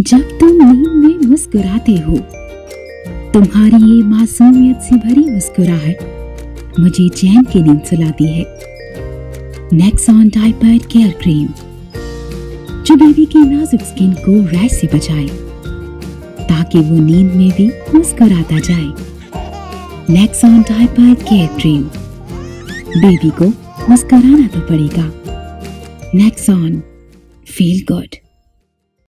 जब तुम नींद में मुस्कुराते हो, तुम्हारी ये मासूमियत से भरी मुस्कुराहट मुझे चैन की नींद सुलाती है। नेक्सॉन डाइपर केयर क्रीम जो बेबी की नाजुक स्किन को रैश से बचाए, ताकि वो नींद में भी मुस्कुराता जाए। Nexon diaper care cream baby को मुस्कुराना तो पड़ेगा। Nexon feel good